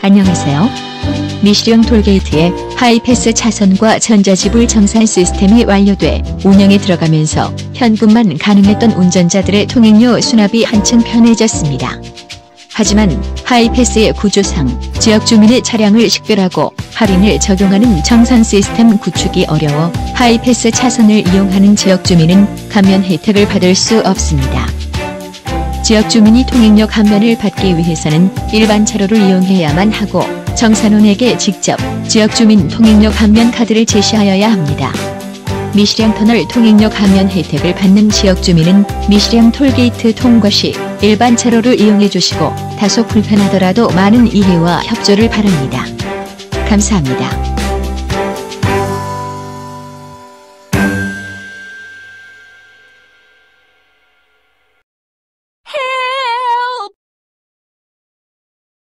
안녕하세요. 미시령 톨게이트의 하이패스 차선과 전자지불 정산 시스템이 완료돼 운영에 들어가면서 현금만 가능했던 운전자들의 통행료 수납이 한층 편해졌습니다. 하지만 하이패스의 구조상 지역 주민의 차량을 식별하고 할인을 적용하는 정산 시스템 구축이 어려워 하이패스 차선을 이용하는 지역 주민은 감면 혜택을 받을 수 없습니다. 지역 주민이 통행료 감면을 받기 위해서는 일반 차로를 이용해야만 하고 정산원에게 직접 지역 주민 통행료 감면 카드를 제시하여야 합니다. 미시령 터널 통행료 감면 혜택을 받는 지역 주민은 미시령 톨게이트 통과 시 일반 차로를 이용해 주시고 다소 불편하더라도 많은 이해와 협조를 바랍니다. 감사합니다.